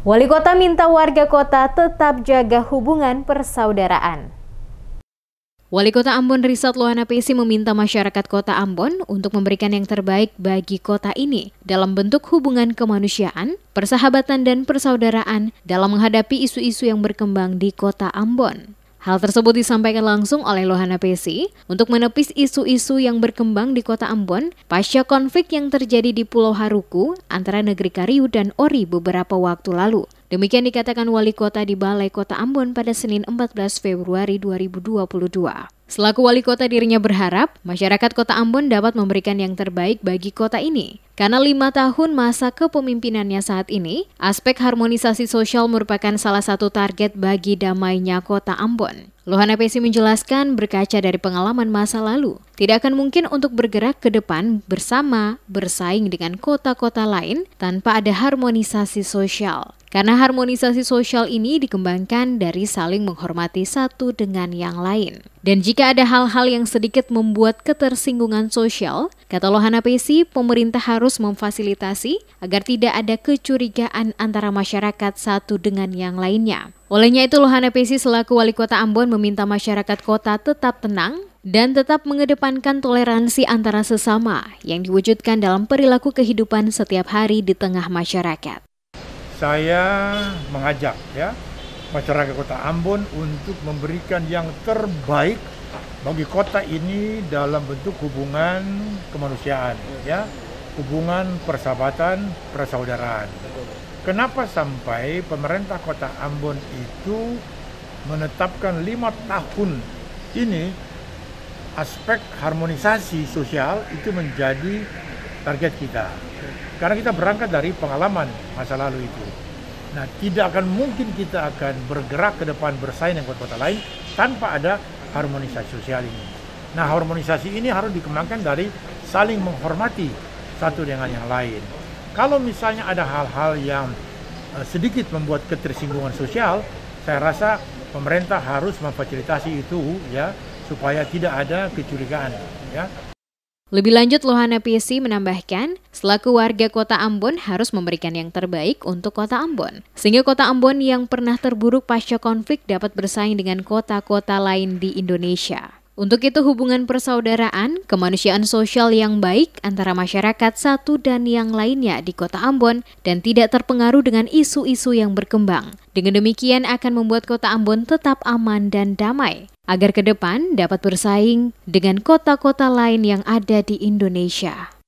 Wali kota minta warga kota tetap jaga hubungan persaudaraan. Wali Kota Ambon Risat Lohana Pesi meminta masyarakat Kota Ambon untuk memberikan yang terbaik bagi kota ini dalam bentuk hubungan kemanusiaan, persahabatan dan persaudaraan dalam menghadapi isu-isu yang berkembang di Kota Ambon. Hal tersebut disampaikan langsung oleh Lohana Pesi untuk menepis isu-isu yang berkembang di kota Ambon pasca konflik yang terjadi di Pulau Haruku antara negeri Kariu dan Ori beberapa waktu lalu. Demikian dikatakan wali kota di Balai Kota Ambon pada Senin 14 Februari 2022. Selaku wali kota dirinya berharap masyarakat kota Ambon dapat memberikan yang terbaik bagi kota ini. Karena lima tahun masa kepemimpinannya saat ini, aspek harmonisasi sosial merupakan salah satu target bagi damainya kota Ambon. Lohana Pesi menjelaskan berkaca dari pengalaman masa lalu, tidak akan mungkin untuk bergerak ke depan bersama bersaing dengan kota-kota lain tanpa ada harmonisasi sosial. Karena harmonisasi sosial ini dikembangkan dari saling menghormati satu dengan yang lain. Dan jika ada hal-hal yang sedikit membuat ketersinggungan sosial, kata Lohana Pesi, pemerintah harus memfasilitasi agar tidak ada kecurigaan antara masyarakat satu dengan yang lainnya. Olehnya itu Lohana Pesi selaku wali kota Ambon meminta masyarakat kota tetap tenang dan tetap mengedepankan toleransi antara sesama yang diwujudkan dalam perilaku kehidupan setiap hari di tengah masyarakat saya mengajak ya masyarakat Kota Ambon untuk memberikan yang terbaik bagi kota ini dalam bentuk hubungan kemanusiaan ya hubungan persahabatan persaudaraan kenapa sampai pemerintah kota Ambon itu menetapkan lima tahun ini aspek harmonisasi sosial itu menjadi target kita. Karena kita berangkat dari pengalaman masa lalu itu. Nah, tidak akan mungkin kita akan bergerak ke depan bersaing dengan kota-kota lain tanpa ada harmonisasi sosial ini. Nah, harmonisasi ini harus dikembangkan dari saling menghormati satu dengan yang lain. Kalau misalnya ada hal-hal yang uh, sedikit membuat ketersinggungan sosial, saya rasa pemerintah harus memfasilitasi itu ya supaya tidak ada kecurigaan ya. Lebih lanjut, Lohana PC menambahkan, selaku warga kota Ambon harus memberikan yang terbaik untuk kota Ambon. Sehingga kota Ambon yang pernah terburuk pasca konflik dapat bersaing dengan kota-kota lain di Indonesia. Untuk itu hubungan persaudaraan, kemanusiaan sosial yang baik antara masyarakat satu dan yang lainnya di kota Ambon dan tidak terpengaruh dengan isu-isu yang berkembang. Dengan demikian akan membuat kota Ambon tetap aman dan damai agar ke depan dapat bersaing dengan kota-kota lain yang ada di Indonesia.